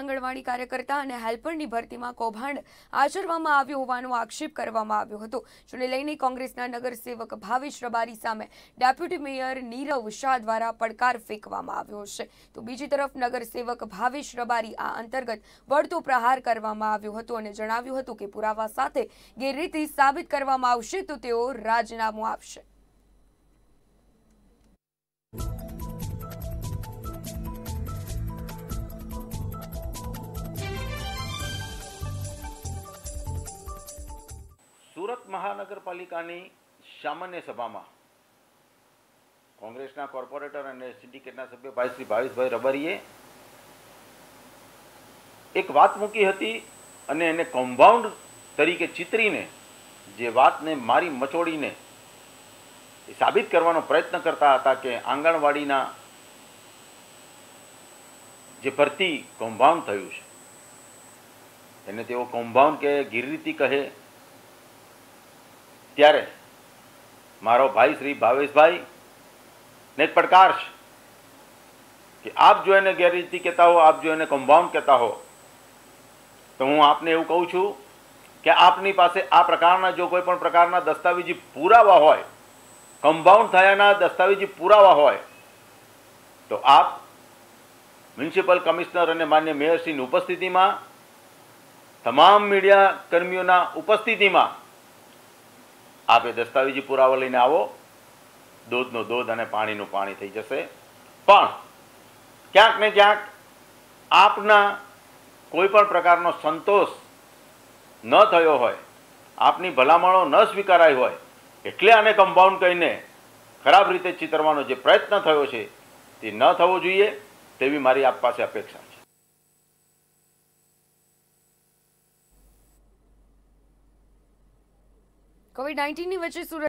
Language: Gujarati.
આંગણવાડી કાર્યકર્તા અને હેલ્પરની ભરતીમાં કૌભાંડ આચરવામાં આવ્યું હોવાનો આક્ષેપ કરવામાં આવ્યો હતો. જેને લઈને કોંગ્રેસના નગરસેવક ભાવેશ રબારી સામે ડેપ્યુટી મેયર નીરવ શાહ દ્વારા પડકાર ફેંકવામાં આવ્યો છે. તો બીજી તરફ નગરસેવક ભાવેશ રબારી આ અંતર્ગત વળતો પ્રહાર કરવામાં આવ્યો હતો અને જણાવ્યું હતું કે પુરાવા સાથે ગેરરીતિ સાબિત કરવામાં આવશે તો તેઓ રાજીનામું આપશે. સુરત મહાનગરપાલિકાની સામાન્ય સભામાં કોંગ્રેસના કોર્પોરેટર અને સિન્ડિકેટના સભ્ય ભાઈ શ્રી ભાવેશભાઈ રબારીએ એક વાત મૂકી હતી અને એને કમ્પાઉન્ડ તરીકે ચિતરીને જે વાતને મારી મચોડીને એ સાબિત કરવાનો પ્રયત્ન કરતા હતા કે આંગણવાડીના જે ભરતી કૌભાંડ થયું છે, એને તેઓ કૌભાંડ કે ગીરરીતિ કહે ત્યારે મારો ભાઈ શ્રી ભાવેશભાઈ ને એક પડકાર છે કે આપ જો એને ગેરરીતિ કહેતા હો, આપ જો એને કમ્પાઉન્ડ કહેતા હો, તો હું આપને એવું કહું છું કે આપની પાસે આ પ્રકારના જો કોઈ પણ પ્રકારના દસ્તાવેજી પુરાવા હોય કમ્પાઉન્ડ થયાના દસ્તાવેજી પુરાવા હોય, તો આપ મ્યુનિસિપલ કમિશનર અને માન્ય મેયરશ્રીની ઉપસ્થિતિમાં, તમામ મીડિયા કર્મીઓના ઉપસ્થિતિમાં આપ દસ્તાવેજી પુરાવા લઈને આવો. દૂધનું દૂધ અને પાણીનું પાણી થઈ જશે. પણ ક્યાંક ને ક્યાંક આપના કોઈ પણ પ્રકારનો સંતોષ ન થયો હોય, આપની ભલામણો ન સ્વીકારાઈ હોય, એટલે આને કમ્પાઉન્ડ કહીને ખરાબ રીતે ચિતરવાનો જે પ્રયત્ન થયો છે તે ન થવો જોઈએ તેવી મારી આપ પાસે અપેક્ષા કોવિડ નાઇન્ટીનની વચ્ચે સુરત